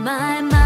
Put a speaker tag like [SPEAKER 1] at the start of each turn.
[SPEAKER 1] my mind.